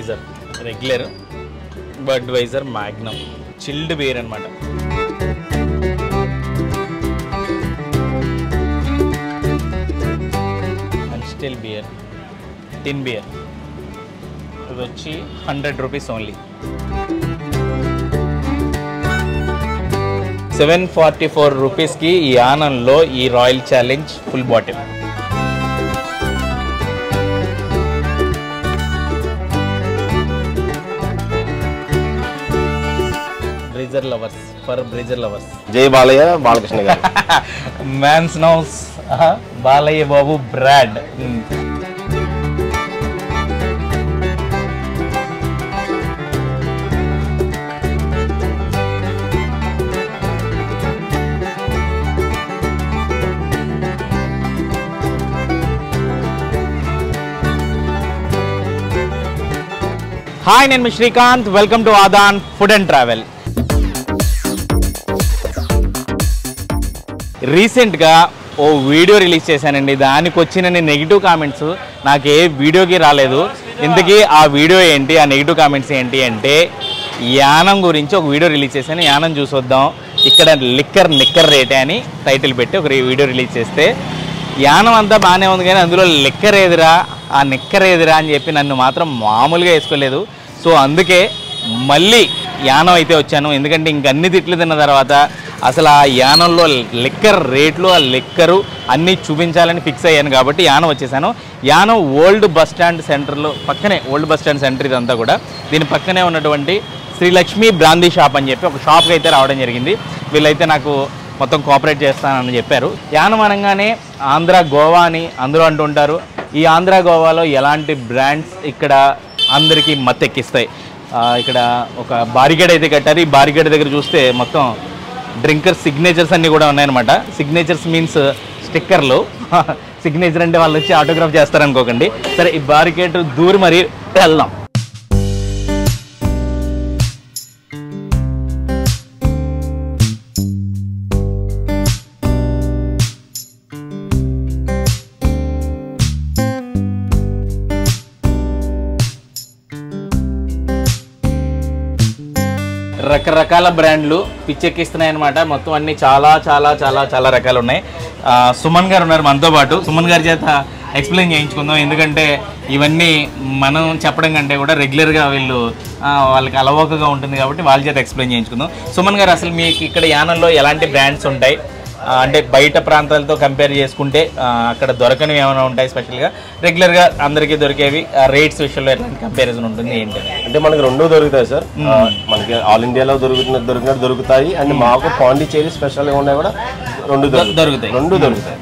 Budweiser regular Budweiser Magnum chilled beer అనమాట still beer tin beer ఇది వచ్చి hundred rupees only seven forty four రూపీస్కి ఈ ఆనంలో ఈ Royal Challenge full bottle Breezer lovers for Breezer lovers జై బాలయ్య బాలకృష్ణ గారు Mansion House Balayya Babu brand hi నేను మీ శ్రీకాంత్ వెల్కమ్ టు ఆదాన్ ఫుడ్ అండ్ ట్రావెల్ రీసెంట్గా ఓ వీడియో రిలీజ్ చేశానండి. దానికి వచ్చిన నెగిటివ్ కామెంట్స్ నాకు ఏ వీడియోకి రాలేదు. ఇంతకీ ఆ వీడియో ఏంటి? ఆ నెగిటివ్ కామెంట్స్ ఏంటి అంటే యానం గురించి ఒక వీడియో రిలీజ్ చేశాను. యానం చూసొద్దాం ఇక్కడ లిక్కర్ నిక్కర్ రేటే అని టైటిల్ పెట్టి ఒక వీడియో రిలీజ్ చేస్తే యానం అంతా బాగానే ఉంది కానీ అందులో లిక్కర్ ఏదిరా? ఆ నిక్కర్ ఏదిరా అని చెప్పి నన్ను మాత్రం మామూలుగా వేసుకోలేదు. సో అందుకే మళ్ళీ యానం అయితే వచ్చాను. ఎందుకంటే ఇంక అన్ని తిట్లు తిన్న తర్వాత అసలు ఆ యానంలో లిక్కర్ రేట్లు ఆ లిక్కరు అన్నీ చూపించాలని ఫిక్స్ అయ్యాను కాబట్టి యానం వచ్చేసాను. యానం ఓల్డ్ బస్ స్టాండ్ సెంటర్లో పక్కనే ఓల్డ్ బస్ స్టాండ్ సెంటర్ ఇదంతా కూడా. దీని పక్కనే ఉన్నటువంటి శ్రీలక్ష్మి బ్రాందీ షాప్ అని చెప్పి ఒక షాప్కి అయితే రావడం జరిగింది. వీళ్ళైతే నాకు మొత్తం కోఆపరేట్ చేస్తానని చెప్పారు. యానం అనగానే ఆంధ్ర గోవా అని అందరూ అంటుంటారు. ఈ ఆంధ్ర గోవాలో ఎలాంటి బ్రాండ్స్ ఇక్కడ అందరికీ మత్తెక్కిస్తాయి? ఇక్కడ ఒక బారిగేడ్ అయితే కట్టారు. ఈ బారిగేడ్ దగ్గర చూస్తే మొత్తం డ్రింకర్ సిగ్నేచర్స్ అన్నీ కూడా ఉన్నాయన్నమాట. సిగ్నేచర్స్ మీన్స్ స్టిక్కర్లు. సిగ్నేచర్ అంటే వాళ్ళు వచ్చి ఆటోగ్రాఫ్ చేస్తారనుకోకండి. సరే ఈ బారికేడ్ దూరి మరి వెళ్దాం. రకాల బ్రాండ్లు పిచ్చెక్కిస్తున్నాయి అనమాట మొత్తం అన్ని చాలా చాలా చాలా చాలా రకాలు ఉన్నాయి సుమన్ గారు ఉన్నారు మనతో పాటు. సుమన్ గారి చేత ఎక్స్ప్లెయిన్ చేయించుకుందాం. ఎందుకంటే ఇవన్నీ మనం చెప్పడం కంటే కూడా రెగ్యులర్గా వీళ్ళు వాళ్ళకి అలవోకగా ఉంటుంది కాబట్టి వాళ్ళ చేత ఎక్స్ప్లెయిన్ చేయించుకుందాం. సుమన్ గారు అసలు మీకు ఇక్కడ యానంలో ఎలాంటి బ్రాండ్స్ ఉంటాయి? అంటే బయట ప్రాంతాలతో కంపేర్ చేసుకుంటే అక్కడ దొరకనివి ఏమైనా ఉంటాయి స్పెషల్గా రెగ్యులర్గా అందరికీ దొరికేవి రేట్స్ విషయంలో ఎలాంటి కంపారిజన్ ఉంటుంది ఏంటి? అంటే మనకి రెండు దొరుకుతాయి సార్. మనకి ఆల్ ఇండియాలో దొరుకుతున్న దొరికినట్టు దొరుకుతాయి. అండ్ మాకు పాండిచేరి స్పెషల్ ఉన్నాయి కూడా రెండు దొరుకుతాయి. రెండు దొరుకుతాయి.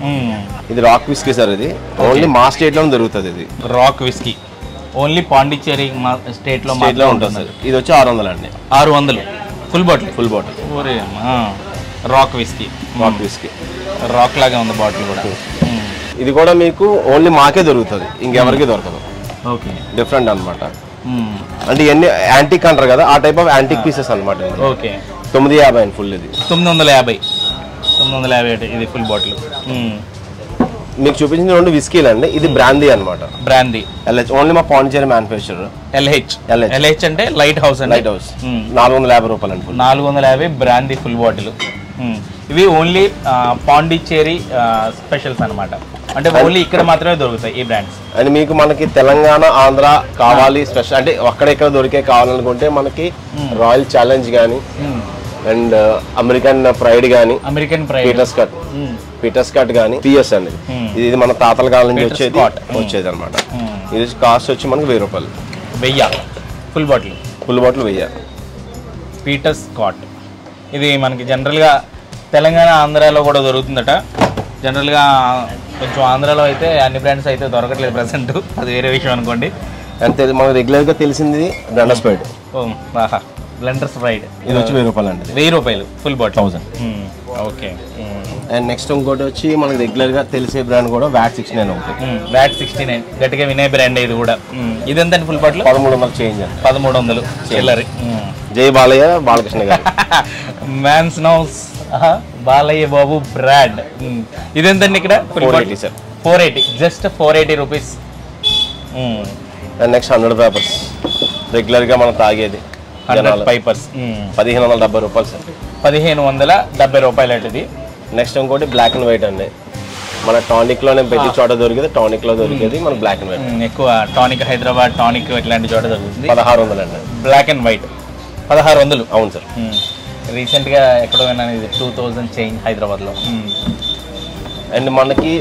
ఇది రాక్ విస్కీ సార్ ఇది. ఓన్లీ మా స్టేట్లో దొరుకుతుంది ఇది. రాక్ విస్కీ ఓన్లీ పాండిచ్చేరి మా స్టేట్లో స్టేట్లో ఉంటుంది సార్. ఇది వచ్చి ఆరు వందలు అండి. ఆరు వందలు. ఫుల్ బాటిల్ ఫుల్ బాటిల్ ఓరే అమ్మా. Rock whisky rock whisky rock లాగా ఉంది బాటిల్ కూడా. ఇది కూడా మీకు ఓన్లీ మాకే దొరుకుతుంది. ఇంకెవరికి దొరకదు. ఓకే డిఫరెంట్ అన్నమాట. అంటే ఇవన్నీ యాంటిక్ అంటారు కదా ఆ టైప్ ఆఫ్ యాంటిక్ పీసెస్ అనమాట. ఓకే తొమ్మిది యాభై అండి ఫుల్ ఇది. తొమ్మిది వందల యాభై. తొమ్మిది వందల యాభై ఇది ఫుల్ బాటిల్ మీకు చూపించిన రెండు విస్కీలు అండి. ఇది బ్రాందీ అనమాట బ్రాందీ ఎల్హెచ్ ఓన్లీ మా Pondicherry manufacture LH LH. LH అంటే లైట్ హౌస్ అండి. లైట్ హౌస్ నాలుగు వందల యాభై రూపాయలు అండి నాలుగు వందల యాభై బ్రాందీ ఫుల్ బాటిల్ ఇవి ఓన్లీ పాండిచ్చేరి స్పెషల్స్ అన్నమాట. అంటే ఓన్లీ ఇక్కడ మాత్రమే దొరుకుతాయి ఈ బ్రాండ్స్ అండ్ మీకు మనకి తెలంగాణ ఆంధ్ర కావాలి స్పెషల్ అంటే అక్కడెక్కడ దొరికే కావాలనుకుంటే మనకి రాయల్ ఛాలెంజ్ కానీ అండ్ అమెరికన్ ప్రైడ్ కానీ American Peter Scot Peter Scot కానీ పిఎస్ అండి. ఇది మన తాతల కాలం నుంచి వచ్చేది. వచ్చేది అనమాట ఇది కాస్ట్ వచ్చి మనకి వెయ్యి రూపాయలు. వెయ్య. Full bottle. ఫుల్ బాటిల్ వెయ్యి. పీటర్ స్కాట్ ఇది మనకి జనరల్గా తెలంగాణ ఆంధ్రాలో కూడా దొరుకుతుందట. జనరల్గా కొంచెం ఆంధ్రాలో అయితే అన్ని బ్రాండ్స్ అయితే దొరకట్లేదు ప్రజెంట్ అది వేరే విషయం అనుకోండి. అంతే మనకు రెగ్యులర్గా తెలిసింది బ్రాండర్ స్ప్రైడ్ ఓ ఆహా బ్లెండర్ స్ప్రైడ్ ఇది వచ్చి వెయ్యి రూపాయలు అండి. వెయ్యి రూపాయలు full bottle thousand okay and next ఇంకోటి వచ్చి మనకి రెగ్యులర్గా తెలిసే బ్రాండ్ కూడా వ్యాట్ సిక్స్ నైన్ ఒకటి. వ్యాట్ సిక్స్టీ నైన్ గట్టిగా వినే బ్రాండ్ ఇది కూడా. ఇది ఎంత ఫుల్ బాటిల్ పదమూడు వందలు చేంజ్ పదమూడు వందలు చిల్లరి. జై బాలయ్య బాలకృష్ణ గారు. Mansion House Balayya Babu brand. ఇదెంతండి ఇక్కడ? Full 480 sir. Four eighty. Just four eighty rupees. Next hundred Pipers రెగ్యులర్గా మనం తాగేది హండ్రెడ్ పైపర్స్ పదిహేను వందల డెబ్బై రూపాయలు సార్. పదిహేను వందల డెబ్బై రూపాయలు ఇది నెక్స్ట్ ఇంకోటి బ్లాక్ అండ్ వైట్ అండి. మన టానిక్లోనే ప్రతి చోట దొరికేది టానిక్లో దొరికేది మన బ్లాక్ అండ్ వైట్ ఎక్కువ టానిక్ హైదరాబాద్ టానిక్ ఇట్లాంటి చోట దొరుకుతుంది. పదహారు వందలు అండి బ్లాక్ అండ్ వైట్ పదహారు వందలు. అవును సార్. రీసెంట్గా ఎక్కడో విన్నాను ఇది టూ థౌజండ్ చేంజ్ హైదరాబాద్లో. అండ్ మనకి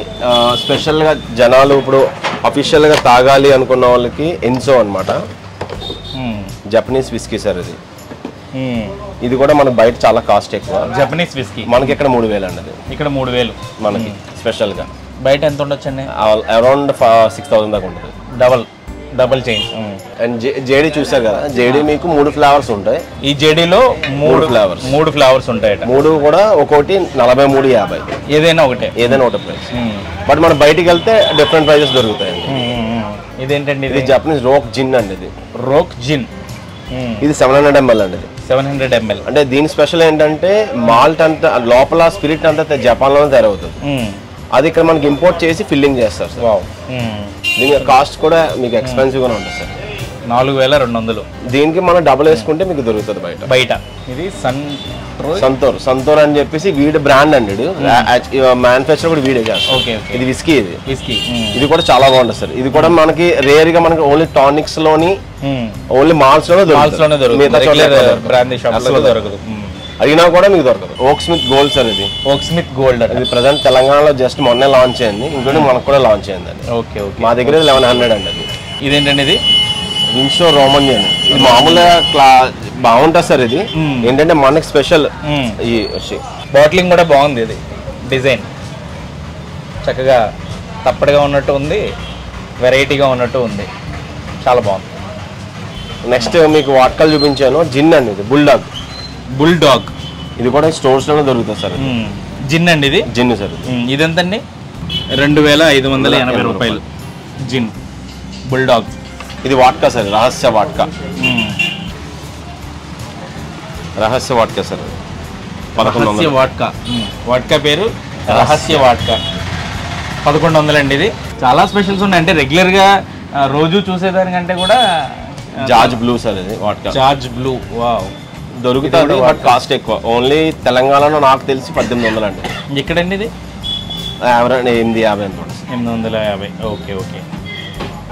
స్పెషల్గా జనాలు ఇప్పుడు అఫీషియల్గా తాగాలి అనుకున్న వాళ్ళకి ఎన్సో అన్నమాట. జపనీస్ విస్కీ సార్ ఇది. ఇది కూడా మనకు బయట చాలా కాస్ట్ ఎక్కువ. జపనీస్ విస్కీ మనకి ఇక్కడ మూడు వేలు అండి ఇక్కడ మూడు వేలు. మనకి స్పెషల్గా బయట ఎంత ఉండొచ్చండి? అరౌండ్ సిక్స్ థౌసండ్ దాకా ఉంటుంది. Double double change and JD చూసారు కదా? జేడీ మీకు మూడు ఫ్లేవర్స్ ఉంటాయి. ఈ జెడీలో మూడు flowers. మూడు ఫ్లవర్స్ ఉంటాయట. మూడు కూడా ఒక్కోటి నలభై మూడు యాభై. ఏదైనా ఒకటే. ఏదైనా ఒకటి ప్రైస్. బట్ మనం బయటికి వెళ్తే డిఫరెంట్ ప్రైజెస్ దొరుకుతాయండి. మ్మ్, మ్మ్. ఇదేంటండి ఇది జపనీస్ రోక్ జిన్ అండి ఇది. రోక్ జిన్ ఇది సెవెన్ హండ్రెడ్ ఎంఎల్ అండి సెవెన్ హండ్రెడ్ ఎంఎల్ అంటే దీని స్పెషల్ ఏంటంటే మాల్ట్ అంతా లోపల స్పిరిట్ అంతా జపాన్లోనే తయారవుతుంది. అది ఇక్కడ మనకి ఇంపోర్ట్ చేసి ఫిల్లింగ్ చేస్తారు సార్. వావ్. దీని కాస్ట్ కూడా మీకు ఎక్స్పెన్సివ్గానే ఉంటుంది సార్. నాలుగు వేల రెండు వందలు. దీనికి మనం డబుల్ వేసుకుంటే మీకు దొరుకుతుంది బయట. బయట. ఇది సన్ సంతోర్ సంతోర్ అని చెప్పేసి వీడి బ్రాండ్ అండి మ్యానుఫ్యాక్చర్ కూడా వీడే ఓకే ఇది విస్కీ ఇది. విస్కీ ఇది కూడా చాలా బాగుంటుంది సార్. ఇది కూడా మనకి రేర్గా మనకి ఓన్లీ టానిక్స్లోని ఓన్లీ మాల్స్లోనే దొరుకుతుంది. మిగతా షాప్ దొరకదు. అడిగినా కూడా మీకు దొరకదు. ఓక్ స్మిత్ గోల్డ్ సార్ ఇది. ఓక్ స్మిత్ గోల్డ్ అట ఇది ప్రజెంట్ తెలంగాణలో జస్ట్ మొన్నే లాంచ్ అయింది. ఇంకోటి మనకు కూడా లాంచ్ అయింది అండి ఓకే ఓకే. మా దగ్గర లెవెన్ హండ్రెడ్ అండి అది. ఇదేంటండి ఇది? విన్షో రోమన్ అండి ఇది మామూలుగా క్లా బాగుంటుంది సార్ ఇది. ఏంటంటే మనకి స్పెషల్ మ్మ్. ఈ వచ్చి. బాటిలింగ్ కూడా బాగుంది ఇది. డిజైన్ చక్కగా తప్పడుగా ఉన్నట్టు ఉంది. వెరైటీగా ఉన్నట్టు ఉంది. చాలా బాగుంది. నెక్స్ట్ మీకు వాట్కల్ చూపించాను. జిన్ అండి ఇది. బుల్డాగ్ బుల్ డాగ్ ఇది కూడా స్టోర్స్లోనే దొరుకుతుంది సార్. జిన్ అండి ఇది? జిన్ సార్ ఇది. ఇదెంతండి? రెండు వేల ఐదు వందల ఎనభై రూపాయలు. జిన్. బుల్ డాగ్ ఇది వాట్కా సార్ రహస్య వాట్కా. రహస్య వాట్కా సార్. పదకొండు వాట్కా. వాట్కా పేరు? రహస్య వాట్కా. పదకొండు వందలండి ఇది. చాలా స్పెషల్స్ ఉన్నాయి. అంటే రెగ్యులర్గా రోజు చూసేదానికంటే కూడా జార్జ్ బ్లూ సార్ ఇది వాట్కా. Charge blue. వావ్. దొరుకుతుంది బట్ కాస్ట్ ఎక్కువ. ఓన్లీ తెలంగాణలో నాకు తెలిసి పద్దెనిమిది వందలు అండి. ఎక్కడండి ఇది? యావరేజ్ ఎనిమిది యాభై అనుకోండి ఎనిమిది వందల యాభై. Okay okay.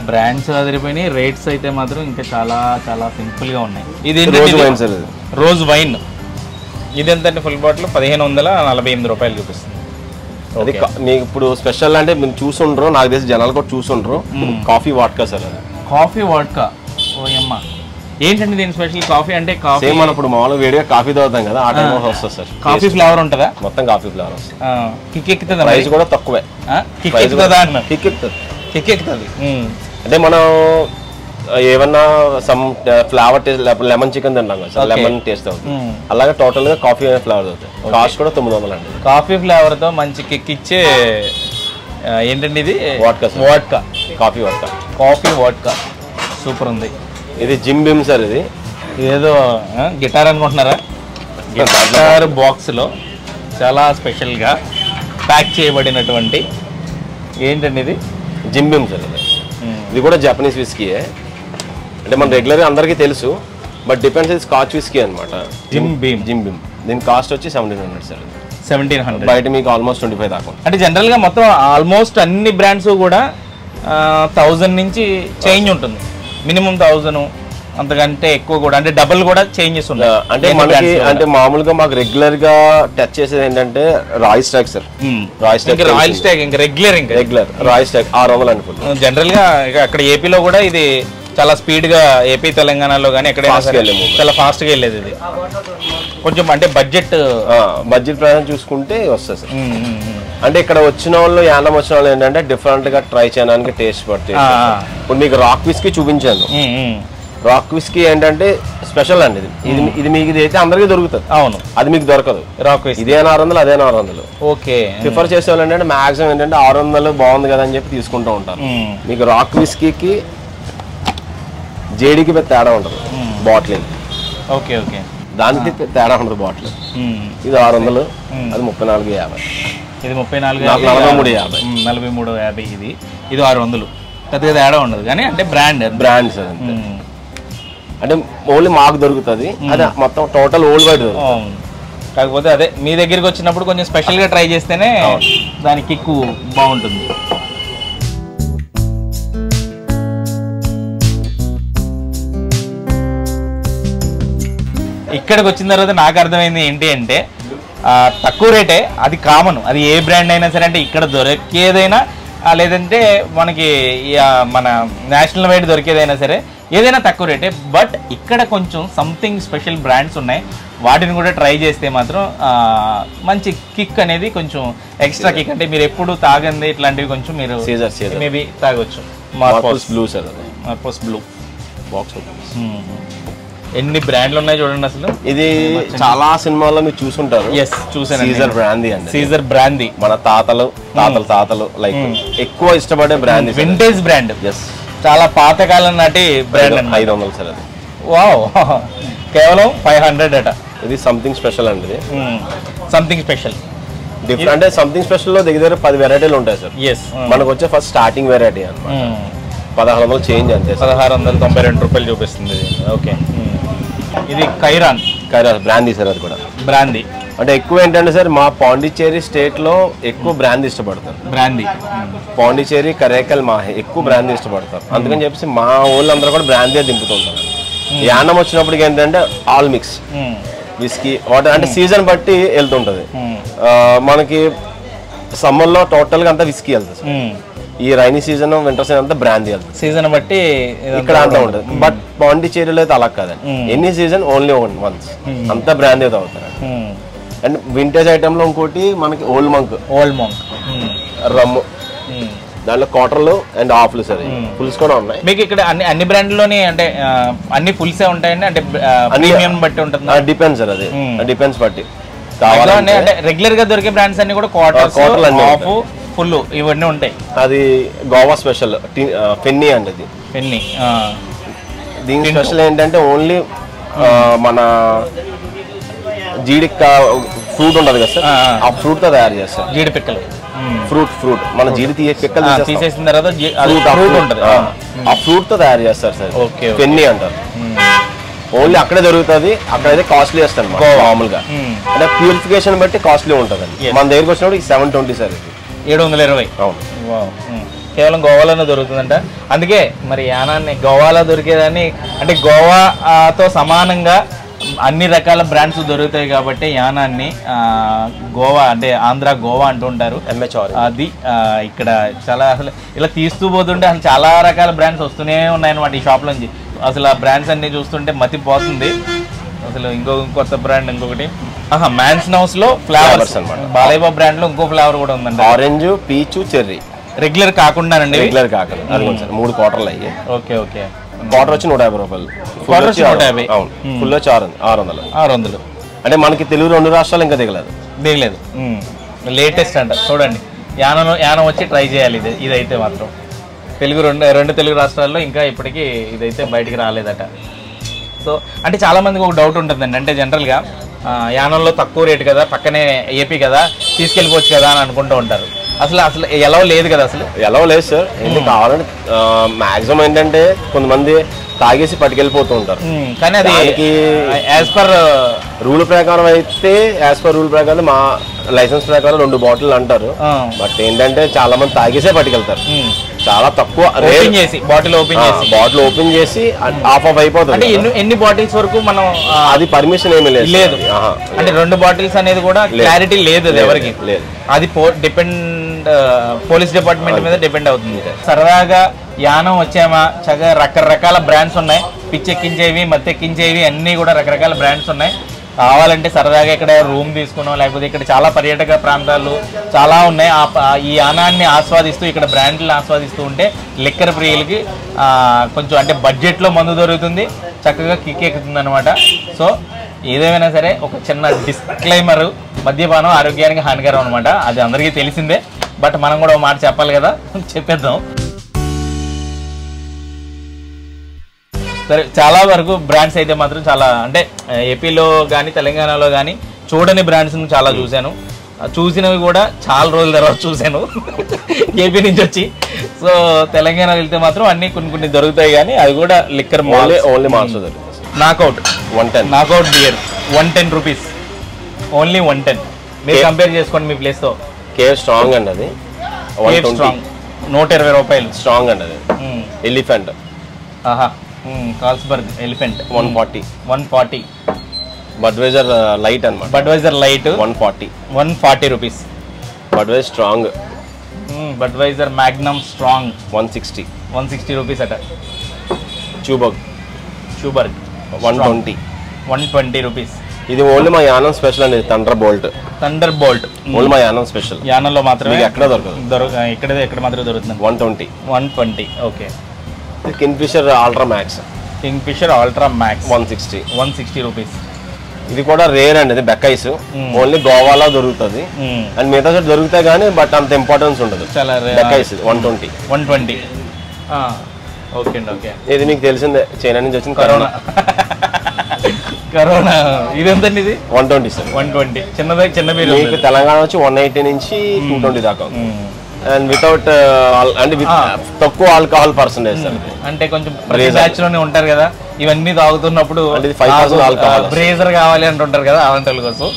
బ్రాండ్స్ అదిరిపోయినాయి రేట్స్ అయితే మాత్రం ఇంకా చాలా చాలా సింపుల్గా ఉన్నాయి. ఇది రోజు వైన్ సార్ రోజ్ వైన్ ఇది ఎంతండి ఫుల్ బాటిల్ పదిహేను వందల నలభై ఎనిమిది రూపాయలు చూపిస్తుంది. అది మీకు ఇప్పుడు స్పెషల్ అంటే మీరు చూసుండ్రు నాకు తెలిసి జనాలు కూడా చూసుండ్రు. కాఫీ వాట్కా సార్ అది? Coffee vodka? ఓ అమ్మ ఏంటండి దీని స్పెషల్? కాఫీ అంటే కాఫీ. మనం ఇప్పుడు మామూలుగా వేడిగా కాఫీ తాగుతాం కదా ఆ టైం వస్తుంది సార్. కాఫీ ఫ్లేవర్ ఉంటుందా? మొత్తం కాఫీ ఫ్లేవర్ వస్తుంది. కిక్ ఎక్కుతుందా ప్రైస్ కూడా తక్కువే. కిక్ ఎక్కుతుందా అన్న కిక్ ఎక్కుతుంది. కిక్ ఎక్కుతుంది. అంటే మనం ఏమన్నా some flavour taste lemon chicken తింటాం కదా సార్. లెమన్ టేస్ట్ అవుతుంది అలాగే టోటల్గా కాఫీ అనే ఫ్లేవర్ అవుతుంది కాస్ట్ కూడా తొమ్మిది వందలు అండి. కాఫీ ఫ్లేవర్తో మంచి కిక్ ఇచ్చే ఏంటండి ఇది? Vodka vodka coffee vodka coffee vodka super ఉంది. ఇది జిమ్ బిమ్ సార్ ఇది. ఇదేదో ఆ, గిటార్ అనుకుంటున్నారా? గిటార్ బాక్స్లో చాలా స్పెషల్గా ప్యాక్ చేయబడినటువంటి ఏంటండి ఇది? జిమ్ బిమ్ సార్ ఇది. ఇది కూడా జపనీస్ విస్కీయే అంటే మన రెగ్యులర్గా అందరికీ తెలుసు బట్ డిపెండ్స్ ఇది స్కాచ్ విస్కీ అనమాట జిమ్ బీమ్ జిమ్ బిమ్ దీని కాస్ట్ వచ్చి seventeen hundred sir. Seventeen hundred బయట మీకు ఆల్మోస్ట్ ట్వంటీ ఫైవ్ దాకా. అంటే జనరల్గా మొత్తం ఆల్మోస్ట్ అన్ని బ్రాండ్స్ కూడా థౌజండ్ నుంచి చేంజ్ ఉంటుంది. మినిమం థౌజండ్ అంతకంటే ఎక్కువ కూడా అంటే డబుల్ కూడా చేంజెస్ ఉన్నాయి. అంటే మనకి అంటే మామూలుగా మాకు రెగ్యులర్గా టచ్ చేసేది ఏంటంటే Royal Stag sir Hmm. Royal Stag ఇంకా రాయల్ స్టాక్ ఇంకా రెగ్యులర్ ఇంకా. రెగ్యులర్ రాయల్ స్టాక్ ఆరు వందలు అనుకుంటున్నాం జనరల్గా అక్కడ ఏపీలో కూడా ఇది చాలా స్పీడ్గా ఏపీ తెలంగాణలో కానీ ఎక్కడైనా సరే. చాలా ఫాస్ట్గా వెళ్ళేది ఇది. కొంచెం అంటే బడ్జెట్ బడ్జెట్ ప్రకారం చూసుకుంటే వస్తుంది సార్. అంటే ఇక్కడ వచ్చిన వాళ్ళు యానం వచ్చిన వాళ్ళు ఏంటంటే డిఫరెంట్గా ట్రై చేయడానికి టేస్ట్ ఆ. ఇప్పుడు మీకు రాక్ విస్కీ చూపించాను. రాక్ విస్కీ ఏంటంటే స్పెషల్ అండి ఇది. ఇది ఇది మీకు ఇది అయితే అందరికీ దొరుకుతుంది. అవును. అది మీకు దొరకదు. రాక్ వేసి ఇదే ఆరు వందలు అదే ఆరు వందలు. ఓకే. ప్రిఫర్ చేసే వాళ్ళు ఏంటంటే మాక్సిమం ఏంటంటే ఆరు వందలు బాగుంది కదా అని చెప్పి తీసుకుంటూ ఉంటారు. మీకు రాక్ విస్కీకి జేడీకి పెద్ద తేడా ఉంటుంది బాటిలింగ్. Okay okay. దానికి తేడా ఉంటుంది బాటిల్. ఇది ఆరు వందలు అది ముప్పై నాలుగు యాభై. ఇది ముప్పై నాలుగు నలభై మూడు యాభై. నలభై మూడు యాభై ఇది. ఇది ఆరు వందలు. పెద్దగా తేడా ఉండదు. కానీ అంటే బ్రాండ్ బ్రాండ్ సార్ అంతే. అంటే ఓన్లీ మాకు దొరుకుతుంది. అదే మొత్తం టోటల్ ఓల్డ్ వైడ్ కాకపోతే అదే మీ దగ్గరికి వచ్చినప్పుడు కొంచెం స్పెషల్గా ట్రై చేస్తేనే దాని కిక్ బాగుంటుంది. ఇక్కడికి వచ్చిన తర్వాత నాకు అర్థమైంది ఏంటి అంటే తక్కువ రేటే అది కామన్. అది ఏ బ్రాండ్ అయినా సరే అంటే ఇక్కడ దొరికేదైనా లేదంటే మనకి మన నేషనల్ వైడ్ దొరికేదైనా సరే ఏదైనా తక్కువ రేటే. బట్ ఇక్కడ కొంచెం సంథింగ్ స్పెషల్ బ్రాండ్స్ ఉన్నాయి. వాటిని కూడా ట్రై చేస్తే మాత్రం మంచి కిక్ అనేది కొంచెం ఎక్స్ట్రా కిక్ అంటే మీరు ఎప్పుడు తాగంది ఇట్లాంటివి కొంచెం మీరు మేబీ తాగొచ్చు. మార్పల్స్ బ్లూ సార్ మార్పోస్ బ్లూ బాక్స్ ఎన్ని బ్రాండ్లు ఉన్నాయి చూడండి అసలు? ఇది చాలా సినిమాల్లో మీరు చూసుంటారు. ఎస్ చూసాను సీజర్ బ్రాందీ అండి. సీజర్ బ్రాందీ మన తాతలు తాతల తాతలు లైక్ ఎక్కువ ఇష్టపడే బ్రాండ్ వింటేజ్ బ్రాండ్ ఎస్ చాలా పాతకాలం నాటి బ్రాండ్ ఐదు వందలు సార్ అది. వావ్ కేవలం ఫైవ్ హండ్రెడ్ అట. ఇది సంథింగ్ స్పెషల్ అండి ఇది. సంథింగ్ స్పెషల్ డిఫరెంట్ అంటే సంథింగ్ స్పెషల్లో దగ్గర దగ్గర పది వెరైటీలు ఉంటాయి సార్. ఎస్ మనకు వచ్చే ఫస్ట్ స్టార్టింగ్ వెరైటీ అన్నమాట. పదహారు వందలు చేంజ్ అంతే పదహారు వందల తొంభై రెండు రూపాయలు చూపిస్తుంది. ఓకే ఇది కైరాన్. బ్రాందీ సార్ అది కూడా. బ్రాందీ. అంటే ఎక్కువ ఏంటంటే సార్ మా పాండిచ్చేరి స్టేట్లో ఎక్కువ బ్రాండ్ ఇష్టపడతారు. బ్రాందీ. పాండిచ్చేరి కరేకల్ మాహే ఎక్కువ బ్రాండ్ ఇష్టపడతారు. అందుకని చెప్పేసి మా ఊళ్ళందరూ కూడా బ్రాందే దింపుతుంటారు యానం వచ్చినప్పటికి ఏంటంటే ఆల్ మిక్స్. విస్కీ వాటర్ అంటే సీజన్ బట్టి వెళ్తుంటది. మనకి సమ్మర్లో టోటల్గా అంతా విస్కీ వెళ్తుంది. ఈ రైనీ సీజన్ వింటర్ సీజన్ అంతా వెళ్తుంది సీజన్ బట్టి ఇక్కడ అంతా ఉంటుంది. బట్ పాండిచ్చేరిలో అయితే అలా కాదండి. Any season only one once అంతా తాగుతారు మ్మ్. అండ్ వింటేజ్ ఐటెంలో ఇంకోటి మనకి Old Monk Old Monk rum. దాంట్లో క్వార్టర్లు అండ్ హాఫ్లు సార్ ఫుల్స్ కూడా ఉన్నాయి. మీకు ఇక్కడ అన్ని అన్ని బ్రాండ్లోని అంటే అన్ని ఫుల్సే ఉంటాయండి? అంటే ప్రీమియం బట్టి ఉంటుంది? డిపెండ్స్ సార్ అది. డిపెండ్స్ బట్టి. కావాలంటే అంటే రెగ్యులర్గా దొరికే బ్రాండ్స్ అన్ని కూడా quarter అన్నీ హాఫ్ ఫుల్ ఇవన్నీ ఉంటాయి. అది గోవా స్పెషల్ ఫెన్నీ అండి అది. పెన్ని దీని స్పెషల్ ఏంటంటే ఓన్లీ మన జీడి ఫ్రూట్ ఉండదు కదా సార్? ఆ, ఫ్రూట్తో తయారు చేస్తారు. జీడి పిక్కలు. Fruit fruit. మన జీడి తీయ పిక్కలు. తీసేసిన తర్వాత ఫ్రూట్ ఆ ఫ్రూట్ ఫ్రూట్. ఉంటుంది. ఆ, ఫ్రూట్తో తయారు చేస్తారు సార్. పెన్నీ అంటారు. ఓన్లీ అక్కడే దొరుకుతుంది అక్కడైతే కాస్ట్లీ వస్తుంది మామూలుగా. అంటే ప్యూరిఫికేషన్ బట్టి కాస్ట్లీ ఉంటుంది మన దగ్గరికి వచ్చినప్పుడు సెవెన్ ట్వంటీ సార్ ఇది. ఏడు వందల ఇరవై. కేవలం గోవాలోనే దొరుకుతుందంట. అందుకే మరి యానాన్ని గోవాలో దొరికేదాన్ని అంటే గోవాతో సమానంగా అన్ని రకాల బ్రాండ్స్ దొరుకుతాయి కాబట్టి యానాన్ని గోవా అంటే ఆంధ్ర గోవా అంటూ ఆరెంజ్ అది ఇక్కడ చాలా అసలు ఇలా తీస్తూ పోతుంటే అసలు చాలా రకాల బ్రాండ్స్ వస్తూనే ఉన్నాయన్నమాట ఈ షాప్ నుంచి అసలు ఆ బ్రాండ్స్ అన్ని చూస్తుంటే మతి పోతుంది అసలు ఇంకో కొత్త బ్రాండ్ ఇంకొకటి. ఆహా మ్యాన్సన్ హౌస్లో ఫ్లేవర్స్ అన్నమాట. బాలయ్య బ్రాండ్లో ఇంకో ఫ్లేవర్ కూడా ఉందండి ఆరెంజ్ పీచు చెర్రీ రెగ్యులర్ కాకుండానండి రెగ్యులర్ కాకలు అది సార్ మూడు క్వార్టర్లు అయ్యి ఓకే ఓకే. క్వార్టర్ వచ్చి నూట యాభై రూపాయలు. Quarter వచ్చి ఆరు- 150. అవును. ఫుల్ వచ్చి ఆరు ఆరు వందలు. ఆరు వందలు. అంటే మనకి తెలుగు రెండు రాష్ట్రాలు ఇంకా దిగలేదు. దిగలేదు. లేటెస్ట్ అంట. చూడండి. యానం యానం వచ్చి ట్రై చేయాలి ఇది. ఇదైతే మాత్రం. తెలుగు రెండు రెండు తెలుగు రాష్ట్రాల్లో ఇంకా ఇప్పటికీ ఇదైతే బయటికి రాలేదట. సో అంటే చాలా మందికి ఒక డౌట్ ఉంటుందండి. అంటే జనరల్గా యానంలో తక్కువ రేటు కదా పక్కనే ఏపీ కదా తీసుకెళ్ళిపోవచ్చు కదా అని అనుకుంటూ ఉంటారు. అసలు అసలు ఎలా లేదు కదా అసలు? ఎలా లేదు సార్ ఎందుకు కావాలంటే మాక్సిమం ఏంటంటే కొంతమంది తాగేసి పట్టుకెళ్ళిపోతూ ఉంటారు. ఉమ్, కానీ అది యాజ్ పర్ రూల్ ప్రకారం అయితే యాజ్ పర్ రూల్ ప్రకారం మా లైసెన్స్ ప్రకారం రెండు బాటిల్ అంటారు. బట్ ఏంటంటే చాలా మంది తాగేసే పట్టుకెళ్తారు. చాలా తక్కువ ఓపెన్ చేసి బాటిల్ ఓపెన్ చేసి. బాటిల్ ఓపెన్ చేసి ఆఫ్ ఆఫ్ అయిపోతుంది అంటే ఎన్ని ఎన్ని బాటిల్స్ వరకు మనం అది పర్మిషన్ ఏమీ లేదు. లేదు. అంటే రెండు బాటిల్స్ అనేది కూడా క్లారిటీ లేదు అది ఎవరికి. లేదు. అది డిపెండ్ పోలీస్ డిపార్ట్మెంట్ మీద డిపెండ్ అవుతుంది. సరదాగా యానం వచ్చామా? చక్కగా రకరకాల బ్రాండ్స్ ఉన్నాయి. పిచ్చెక్కించేవి మత్తెక్కించేవి అన్నీ కూడా రకరకాల బ్రాండ్స్ ఉన్నాయి. కావాలంటే సరదాగా ఇక్కడ రూమ్ తీసుకున్నాం లేకపోతే ఇక్కడ చాలా పర్యాటక ప్రాంతాలు చాలా ఉన్నాయి. ఆ ఈ యానాన్ని ఆస్వాదిస్తూ ఇక్కడ బ్రాండ్లను ఆస్వాదిస్తూ ఉంటే లిక్కర్ ప్రియులకి కొంచెం అంటే బడ్జెట్లో మందు దొరుకుతుంది. చక్కగా కిక్ ఎక్కుతుంది అనమాట సో ఏదేమైనా సరే ఒక చిన్న డిస్క్లైమర్ మద్యపానం ఆరోగ్యానికి హానికరం అనమాట అది అందరికీ తెలిసిందే. బట్ మనం కూడా ఒక మాట చెప్పాలి కదా చెప్పేద్దాం. సరే చాలా వరకు బ్రాండ్స్ అయితే మాత్రం చాలా అంటే ఏపీలో కానీ తెలంగాణలో కానీ చూడని బ్రాండ్స్ చాలా చూశాను. చూసినవి కూడా చాలా రోజుల తర్వాత చూశాను. ఏపీ నుంచి వచ్చి. సో తెలంగాణ వెళ్తే మాత్రం అన్ని కొన్ని కొన్ని దొరుకుతాయి కానీ అది కూడా liquor only only malls knockout one ten. Knockout beer one ten rupees only one ten. మీరు. కంపేర్ చేసుకోండి మీ ప్లేస్తో కేవ్ స్ట్రాంగ్ అండి అది. స్ట్రాంగ్ నూట ఇరవై రూపాయలు. స్ట్రాంగ్ అండి అది. ఎలిఫెంట్ ఆహా. Carlsberg elephant. One forty one forty Budweiser light అనమాట Budweiser light one forty one forty rupees Budweiser strong Budweiser Magnum strong one sixty one sixty rupees అట. Tuborg Tuborg one twenty one twenty rupees ఇది only మా Yanam special అండి thunder bolt thunder bolt only మా Yanam special యానంలో మాత్రమే? ఎక్కడ దొరకదు. దొరక ఇక్కడ ఎక్కడ మాత్రమే దొరుకుతుంది? One twenty one twenty okay Kingfisher Ultra Max Kingfisher Ultra Max one sixty. One sixty rupees. ఇది కూడా రేర్ అండి ఇది బెక్కైస్. ఓన్లీ గోవాలో దొరుకుతుంది. అండ్ మిగతా చోట దొరుకుతాయి కానీ బట్ అంత ఇంపార్టెన్స్ ఉండదు. చాలా Beck's one twenty. One twenty. Okay అండి ఓకే. ఇది మీకు తెలిసిందే చైనా నుంచి వచ్చిన కరోనా. కరోనా. ఇది ఎంతండి ఇది? One twenty sir. One twenty. చిన్నదే చిన్న మీకు తెలంగాణ వచ్చి వన్ ఎయిటీ నుంచి టూ ట్వంటీ దాకా అండ్ వితౌట్ అంటే తక్కువ ఆల్కహాల్ పర్సంటేజ్. అంటే కొంచెం బ్యాచ్లోనే ఉంటారు కదా ఇవన్నీ తాగుతున్నప్పుడు అంటే ఇది 5% alcohol వస్తుంది. బ్రేజర్ కావాలి అంటుంటారు కదా అలాంటి కోసం.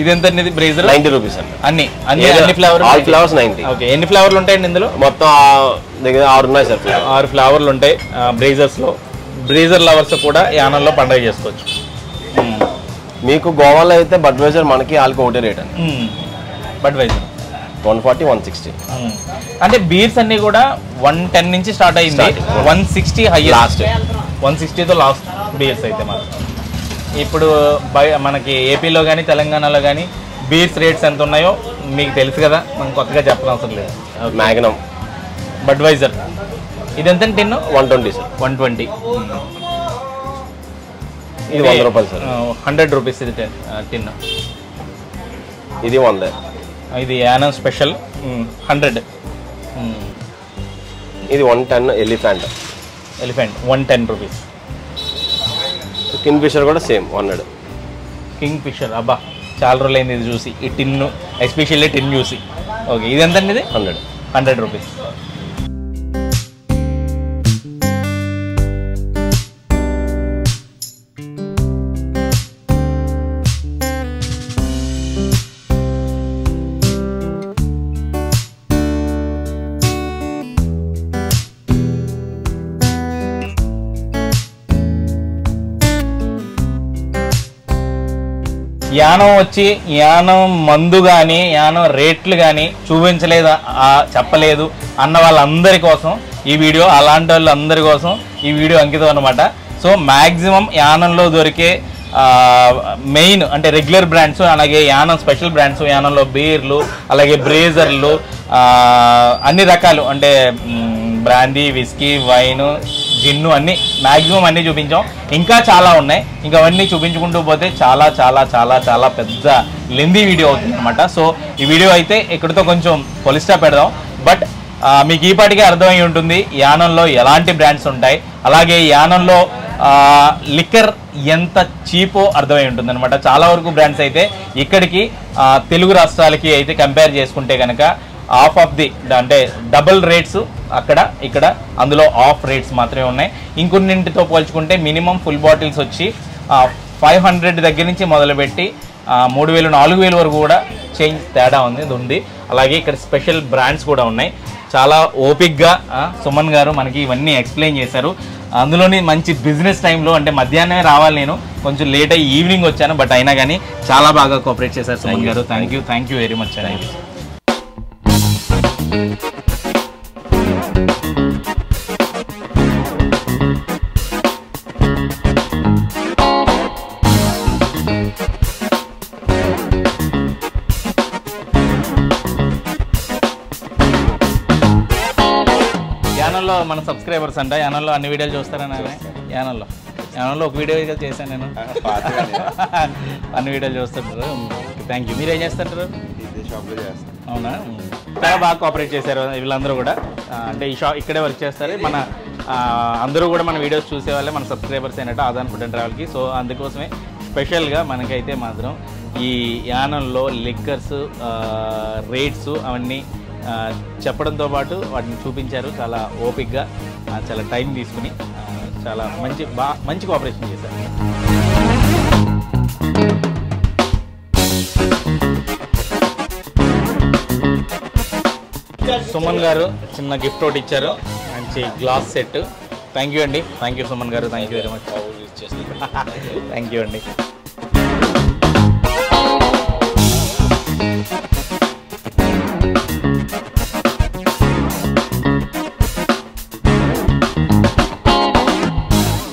ఇది ఎంత ఇది బ్రేజర్ నైంటీ రూపీస్ అండి. అన్ని అన్ని అన్ని flavour all flavours ninety okay ఎన్ని ఫ్లేవర్లు ఉంటాయండి ఇందులో? మొత్తం దగ్గర ఆరు ఉన్నాయి సార్ ఆరు ఫ్లేవర్లు ఉంటాయి బ్రేజర్స్లో. బ్రేజర్ లవర్స్ కూడా యానంలో పండగ చేసుకోవచ్చు. మీకు గోవాలో అయితే బడ్వైజర్ మనకి ఆల్కి ఒకటే రేట్ అండి. Budweiser one forty one sixty. అంటే బీర్స్ అన్ని కూడా వన్ టెన్ నుంచి స్టార్ట్ అయింది. One sixty Last. Highest one సిక్స్టీతో last beers అయితే మాత్రం. ఇప్పుడు మనకి ఏపీలో కానీ తెలంగాణలో కానీ బీర్స్ రేట్స్ ఎంత ఉన్నాయో మీకు తెలుసు కదా. మనం కొత్తగా చెప్పనవసరం లేదు. మ్యాగ్నమ్ బడ్వైజర్ ఇది ఎంత tin one twenty sir one twenty. ఇది వంద రూపాయలు సార్ హండ్రెడ్ రూపీస్ ఇది టెన్ టిన్ ఇది వందే. ఇది యానం స్పెషల్. హండ్రెడ్. ఇది one ten elephant. Elephant one ten rupees. Kingfisher కూడా same one hundred. Kingfisher అబ్బా చాలా రోజులైంది ఇది చూసి. ఈ టిన్ ఎస్పెషల్లీ టిన్ చూసి. ఓకే ఇది ఎంత ఇది? హండ్రెడ్. Hundred rupees. యానం వచ్చి యానం మందు కానీ యానం రేట్లు కానీ చూపించలేదు చెప్పలేదు అన్న వాళ్ళందరి కోసం ఈ వీడియో అలాంటి వాళ్ళందరి కోసం ఈ వీడియో అంకితం అనమాట సో మ్యాక్సిమం యానంలో దొరికే మెయిన్ అంటే రెగ్యులర్ బ్రాండ్స్ అలాగే యానం స్పెషల్ బ్రాండ్స్ యానంలో బీర్లు అలాగే బ్రేజర్లు అన్ని రకాలు అంటే బ్రాందీ విస్కీ వైన్ జిన్ను అన్నీ మ్యాక్సిమం అన్నీ చూపించాం. ఇంకా చాలా ఉన్నాయి. ఇంకా అవన్నీ చూపించుకుంటూ పోతే చాలా చాలా చాలా చాలా పెద్ద లెందీ వీడియో అవుతుంది అనమాట సో ఈ వీడియో అయితే ఇక్కడితో కొంచెం పొలిస్టా పెడదాం. బట్ మీకు ఈపాటికే అర్థమై ఉంటుంది యానంలో ఎలాంటి బ్రాండ్స్ ఉంటాయి. అలాగే యానంలో లిక్కర్ ఎంత చీపో అర్థమై ఉంటుంది అనమాట చాలా వరకు బ్రాండ్స్ అయితే ఇక్కడికి తెలుగు రాష్ట్రాలకి అయితే కంపేర్ చేసుకుంటే కనుక ఆఫ్ ఆఫ్ ది అంటే డబుల్ రేట్స్ అక్కడ ఇక్కడ అందులో ఆఫ్ రేట్స్ మాత్రమే ఉన్నాయి. ఇంకొన్నింటితో పోల్చుకుంటే మినిమం ఫుల్ బాటిల్స్ వచ్చి ఫైవ్ హండ్రెడ్ దగ్గర నుంచి మొదలుపెట్టి మూడు వేలు నాలుగు వేలు వరకు కూడా చేంజ్ తేడా ఉంది ఉంది. అలాగే ఇక్కడ స్పెషల్ బ్రాండ్స్ కూడా ఉన్నాయి. చాలా ఓపిక్గా సుమన్ గారు మనకి ఇవన్నీ ఎక్స్ప్లెయిన్ చేశారు. అందులోని మంచి బిజినెస్ టైంలో అంటే మధ్యాహ్నమే రావాలి నేను. కొంచెం లేట్ అయ్యి ఈవినింగ్ వచ్చాను బట్ అయినా కానీ చాలా బాగా కోఆపరేట్ చేశారు సుమన్ గారు. Thank you thank you very much thank you యానంలో మన సబ్స్క్రైబర్స్ అంట యానంలో అన్ని వీడియోలు చూస్తారని యానంలో యానంలో ఒక వీడియో చేశాను నేను. అన్ని వీడియోలు చూస్తుంటారు. థ్యాంక్ యూ మీరు ఏం చేస్తుంటారు అవునా? చాలా బాగా కోఆపరేట్ చేశారు వీళ్ళందరూ కూడా. అంటే ఈ షాప్ ఇక్కడే వర్క్ చేస్తారు. మన అందరూ కూడా మన వీడియోస్ చూసే వాళ్ళే మన సబ్స్క్రైబర్స్ అయినట్టు ఆదాన్ ఫుడ్ అండ్ ట్రావెల్కి సో అందుకోసమే స్పెషల్గా మనకైతే మాత్రం ఈ యానంలో లిక్కర్స్ రేట్స్ అవన్నీ చెప్పడంతో పాటు వాటిని చూపించారు. చాలా ఓపిక్గా చాలా టైం తీసుకుని చాలా మంచి బా మంచి కోఆపరేషన్ చేశారు. సుమన్ గారు చిన్న గిఫ్ట్ ఒకటి ఇచ్చారు. మంచి గ్లాస్ సెట్ థ్యాంక్ యూ అండి. థ్యాంక్ యూ సుమన్ గారు. Thank you very much thank you అండి.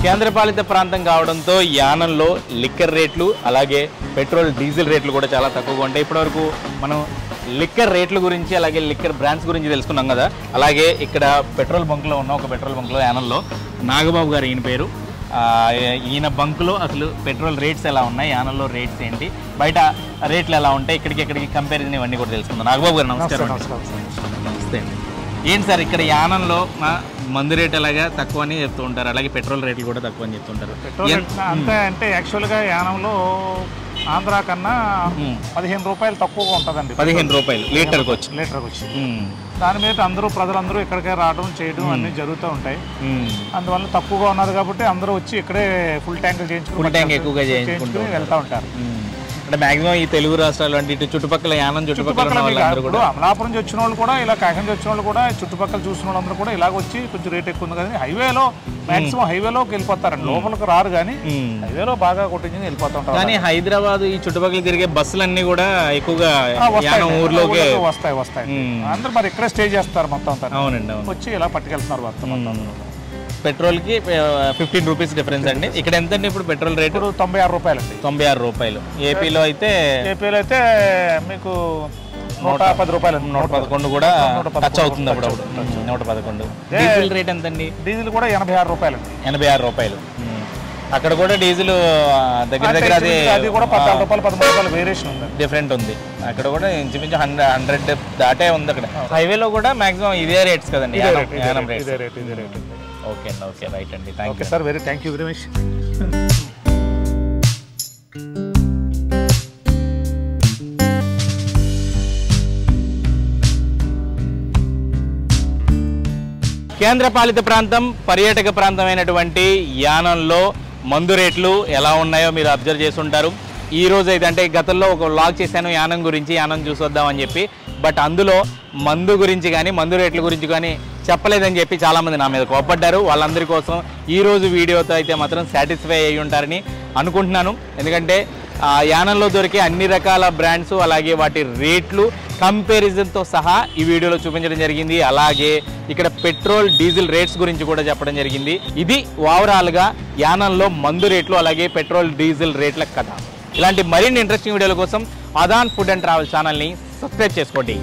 కేంద్రపాలిత ప్రాంతం కావడంతో యానంలో లిక్కర్ రేట్లు అలాగే పెట్రోల్ డీజిల్ రేట్లు కూడా చాలా తక్కువగా ఉంటాయి. ఇప్పటివరకు మనం లిక్కర్ రేట్ల గురించి అలాగే లిక్కర్ బ్రాండ్స్ గురించి తెలుసుకున్నాం కదా. అలాగే ఇక్కడ పెట్రోల్ బంక్లో ఉన్న ఒక పెట్రోల్ బంక్లో యానంలో నాగబాబు గారు ఈయన పేరు. ఈయన బంకులో అసలు పెట్రోల్ రేట్స్ ఎలా ఉన్నాయి యానంలో రేట్స్ ఏంటి బయట రేట్లు ఎలా ఉంటాయి ఇక్కడికి ఇక్కడికి కంపారిజన్ ఇవన్నీ కూడా తెలుసుకుందాం. నాగబాబు గారు నమస్కారం. నమస్తే. ఏంటి సార్ ఇక్కడ యానంలో మందు రేట్ ఎలాగా తక్కువ అని చెప్తూ ఉంటారు అలాగే పెట్రోల్ రేట్లు కూడా తక్కువ అని చెప్తుంటారు పెట్రోల్ అంతే అంటే యాక్చువల్గా యానంలో ఆంధ్ర కన్నా. పదిహేను రూపాయలు తక్కువగా ఉంటుందండి. పదిహేను రూపాయలు లీటర్కి వచ్చి. లీటర్కి వచ్చి. దాని మీద అందరూ ప్రజలందరూ ఇక్కడికే రావడం చేయడం అన్నీ జరుగుతూ ఉంటాయి. అందువల్ల తక్కువగా ఉన్నది కాబట్టి అందరూ వచ్చి ఇక్కడే ఫుల్ ట్యాంకులు చేయించుకుని ఫుల్ ట్యాంక్ ఎక్కువగా చేయించుకుంటూ చేయించుకుని వెళ్తూ ఉంటారు. అంటే మాక్సిమం ఈ తెలుగు రాష్ట్రాలు అంటే ఇటు చుట్టుపక్కల యానం చుట్టుపక్కల అమలాపురం నుంచి వచ్చిన వాళ్ళు కూడా ఇలా కాకినాడ నుంచి వచ్చిన వాళ్ళు కూడా చుట్టుపక్కల చూసిన వాళ్ళందరూ కూడా ఇలాగ వచ్చి కొంచెం రేట్ ఎక్కువ ఉంది కదా హైవేలో మాక్సిమం హైవేలోకి వెళ్ళిపోతారండి. లోపలికి రారు కానీ. హైవేలో బాగా కొట్టించి వెళ్ళిపోతూ ఉంటారు కానీ హైదరాబాద్ ఈ చుట్టుపక్కల తిరిగే బస్సులన్నీ కూడా ఎక్కువగా. యానం ఊర్లోకే వస్తాయి వస్తాయి. అందరూ మరి ఇక్కడే స్టే చేస్తారు మొత్తం అంతా. అవునండి అవును. వచ్చి ఇలా పట్టుకెళ్తున్నారు మొత్తం. పెట్రోల్కి ఫిఫ్టీన్ రూపీస్ డిఫరెన్స్ అండి. ఇక్కడ ఎంత అండి ఇప్పుడు పెట్రోల్ రేటు? తొంభై ఆరు రూపాయలండి. తొంభై ఆరు రూపాయలు. ఏపీలో అయితే ఏపీలో అయితే మీకు నూట పది రూపాయలు నూట పదకొండు కూడా టచ్ అవుతుంది అప్పుడు అప్పుడు నూట పదకొండు. డీజిల్ రేట్ ఎంత అండి డీజిల్ కూడా ఎనభై ఆరు రూపాయలండి. ఎనభై ఆరు రూపాయలు. అక్కడ కూడా డీజిల్ దగ్గర దగ్గర అది అది కూడా పద్నాలుగు రూపాయలు పదమూడు రూపాయలు వేరియేషన్ ఉంది. డిఫరెంట్ ఉంది. అక్కడ కూడా ఇంచుమించు హండ్రెడ్ హండ్రెడ్ దాటే ఉంది అక్కడ. హైవేలో కూడా మాక్సిమం ఇదే రేట్స్ కదండి. రేట్. ఓకే అండి ఓకే రైట్ అండి. Thank okay you sir very thank you very much. కేంద్రపాలిత ప్రాంతం పర్యాటక ప్రాంతమైనటువంటి యానంలో మందు రేట్లు ఎలా ఉన్నాయో మీరు అబ్జర్వ్ చేసి ఉంటారు. ఈ రోజు అయితే అంటే గతంలో ఒక లాగ్ చేశాను యానం గురించి యానం చూసొద్దామని చెప్పి. బట్ అందులో మందు గురించి కానీ మందు రేట్ల గురించి కానీ చెప్పలేదని చెప్పి చాలామంది నా మీద కోపడ్డారు వాళ్ళందరి కోసం ఈరోజు వీడియోతో అయితే మాత్రం సాటిస్ఫై అయ్యి ఉంటారని అనుకుంటున్నాను. ఎందుకంటే యానంలో దొరికే అన్ని రకాల బ్రాండ్స్ అలాగే వాటి రేట్లు కంపారిజన్తో సహా ఈ వీడియోలో చూపించడం జరిగింది. అలాగే ఇక్కడ పెట్రోల్ డీజిల్ రేట్స్ గురించి కూడా చెప్పడం జరిగింది. ఇది ఓవరాల్గా యానంలో మందు రేట్లు అలాగే పెట్రోల్ డీజిల్ రేట్ల కథ. ఇలాంటి మరిన్ని ఇంట్రెస్టింగ్ వీడియోల కోసం అదాన్ ఫుడ్ అండ్ ట్రావెల్ ఛానల్ని సబ్స్క్రైబ్ చేసుకోండి.